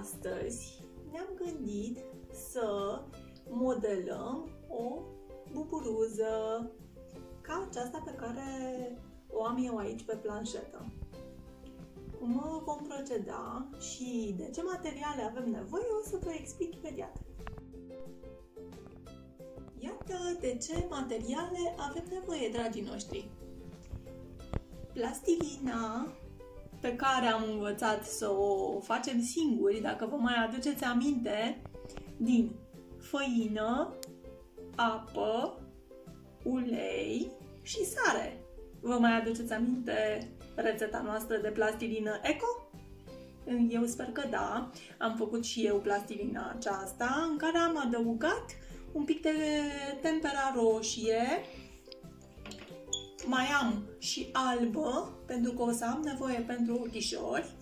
Astăzi ne-am gândit să modelăm o buburuză ca aceasta pe care o am eu aici pe planșetă. Cum vom proceda și de ce materiale avem nevoie o să vă explic imediat. Iată de ce materiale avem nevoie, dragii noștri. Plastilina pe care am învățat să o facem singuri, dacă vă mai aduceți aminte, din făină, apă, ulei și sare. Vă mai aduceți aminte rețeta noastră de plastilină eco? Eu sper că da. Am făcut și eu plastilina aceasta în care am adăugat un pic de tempera roșie, mai am și albă, pentru că o să am nevoie pentru ochișori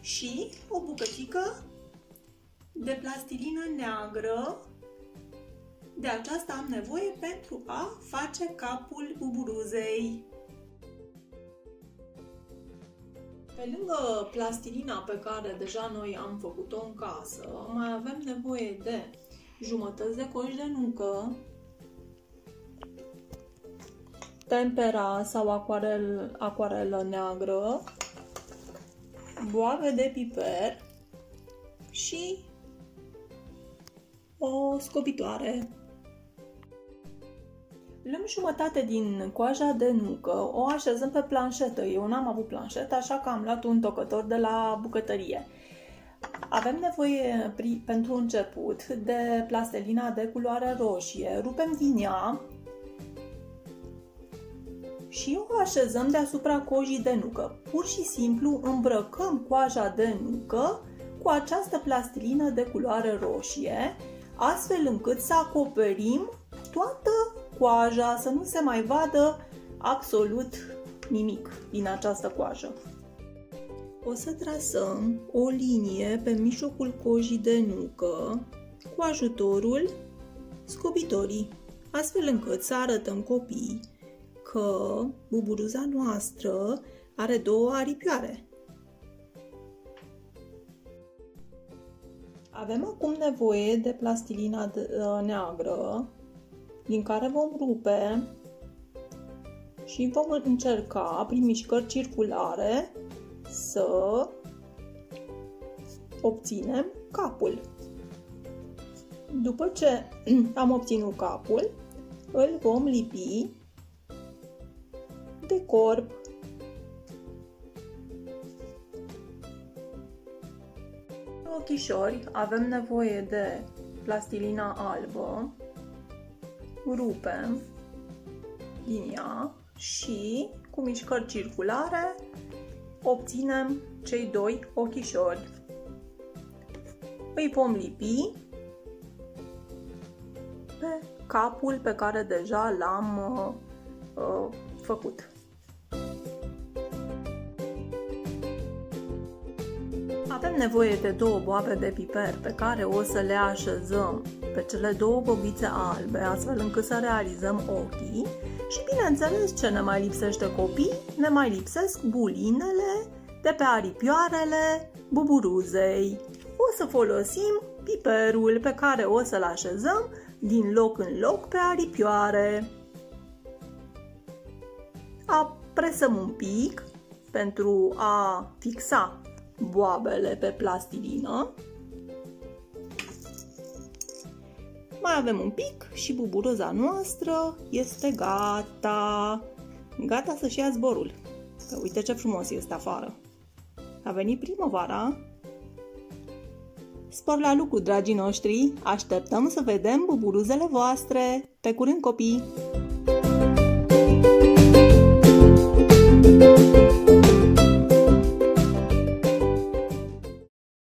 și o bucățică de plastilină neagră. De aceasta am nevoie pentru a face capul buburuzei. Pe lângă plastilina pe care deja noi am făcut-o în casă, mai avem nevoie de jumătăți de coș de nucă, tempera sau acuarel, acuarelă neagră, boabe de piper și o scobitoare. Luăm jumătate din coaja de nucă, o așezăm pe planșetă. Eu n-am avut planșetă, așa că am luat un tocător de la bucătărie. Avem nevoie pentru început de plastelina de culoare roșie. Rupem din ea și o așezăm deasupra cojii de nucă. Pur și simplu îmbrăcăm coaja de nucă cu această plastilină de culoare roșie, astfel încât să acoperim toată coaja, să nu se mai vadă absolut nimic din această coajă. O să trasăm o linie pe mijlocul cojii de nucă cu ajutorul scobitorii, astfel încât să arătăm copiii că buburuza noastră are două aripioare. Avem acum nevoie de plastilina uh, neagră din care vom rupe și vom încerca prin mișcări circulare să obținem capul. După ce am obținut capul, îl vom lipi de corp. ochișori avem nevoie de plastilina albă, rupem din ea și cu mișcări circulare obținem cei doi ochișori. Îi vom lipi pe capul pe care deja l-am uh, uh, făcut. Avem nevoie de două boabe de piper pe care o să le așezăm pe cele două bobițe albe, astfel încât să realizăm ochii și, bineînțeles, ce ne mai lipsește copii? Ne mai lipsesc bulinele de pe aripioarele buburuzei. O să folosim piperul pe care o să-l așezăm din loc în loc pe aripioare. Apresăm un pic pentru a fixa boabele pe plastilină. Mai avem un pic și buburoza noastră este gata. Gata să-și ia zborul. Că uite ce frumos este afară. A venit primăvara. Spor la lucru, dragii noștri! Așteptăm să vedem buburuzele voastre! Pe curând, copii!